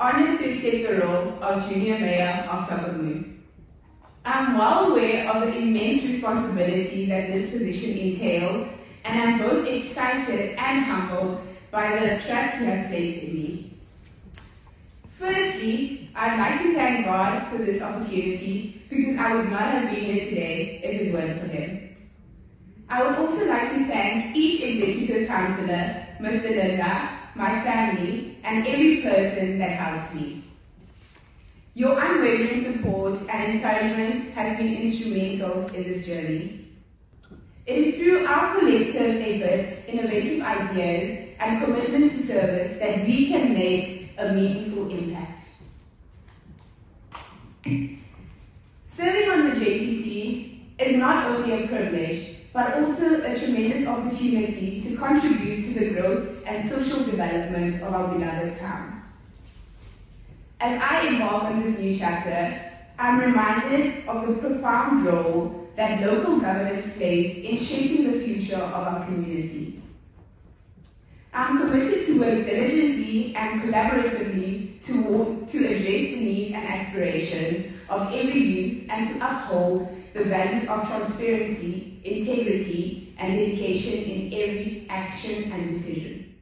honored to accept the role of Junior Mayor of Swakopmund. I'm well aware of the immense responsibility that this position entails, and I'm both excited and humbled by the trust you have placed in me. Firstly, I'd like to thank God for this opportunity because I would not have been here today if it weren't for Him. I would also like to thank each Executive Councillor, Mr. Linda, my family, and every person that helped me. Your unwavering support and encouragement has been instrumental in this journey. It is through our collective efforts, innovative ideas, and commitment to service that we can make a meaningful impact. Serving on the JTC is not only a privilege, but also a tremendous opportunity to contribute to the growth and social development of our beloved town. As I embark on this new chapter, I'm reminded of the profound role that local governments plays in shaping the future of our community. I'm committed to work diligently and collaboratively to, to address the needs and aspirations of every youth and to uphold the values of transparency, integrity, and dedication in every action and decision.